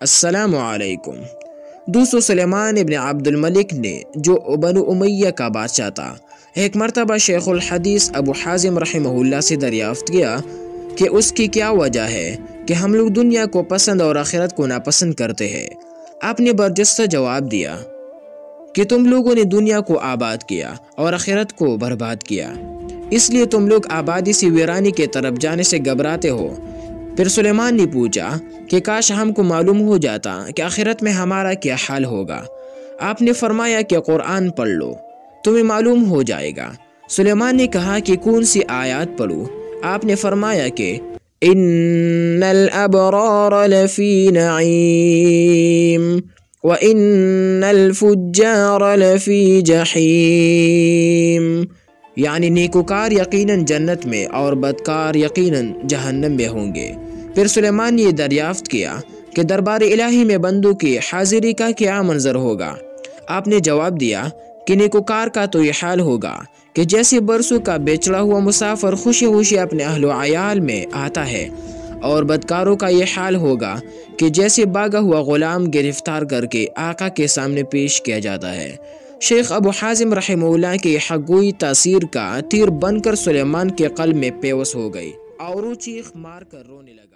السلام علیکم۔ دوستو سلیمان ابن عبد الملک نے جو بنو امیہ کا بادشاہ تھا، ایک مرتبہ شیخ الحدیث ابو حازم رحمہ اللہ سے دریافت کیا کہ اس کی کیا وجہ ہے کہ ہم لوگ دنیا کو پسند اور آخرت کو ناپسند کرتے ہیں۔ آپ نے برجستہ جواب دیا کہ تم لوگوں نے دنیا کو آباد کیا اور آخرت کو برباد کیا۔ اس لیے تم لوگ آبادی سے ویرانی کے طرف جانے سے گھبراتے ہو۔ پھر سلیمان نے پوچھا کہ کاش ہم کو معلوم ہو جاتا کہ آخرت میں ہمارا کیا حال ہوگا۔ آپ نے فرمایا کہ قرآن پڑھ لو، تمہیں معلوم ہو جائے گا۔ سلیمان نے کہا کہ کون سی آیات پڑھو؟ آپ نے فرمایا کہ ان الابرار لفی نعیم وان الفجار لفی جحیم یعنی نیکوکار یقیناً جنت میں اور بدکار یقیناً جہنم میں ہوں گے۔ پھر سلیمان یہ دریافت کیا کہ دربار الہی میں بندوں کی حاضری کا کیا منظر ہوگا؟ آپ نے جواب دیا کہ نیکوکار کا تو یہ حال ہوگا کہ جیسے برسوں کا بیچڑا ہوا مسافر خوشی خوشی اپنے اہل و عیال میں آتا ہے، اور بدکاروں کا یہ حال ہوگا کہ جیسے باغا ہوا غلام گرفتار کر کے آقا کے سامنے پیش کیا جاتا ہے۔ شیخ ابو حازم رحمہ اللہ کے حقوی تاثیر کا تیر بن کر سلیمان کے قلب میں پیوس ہو گئی۔ اور چیخ مار کر رونے لگا۔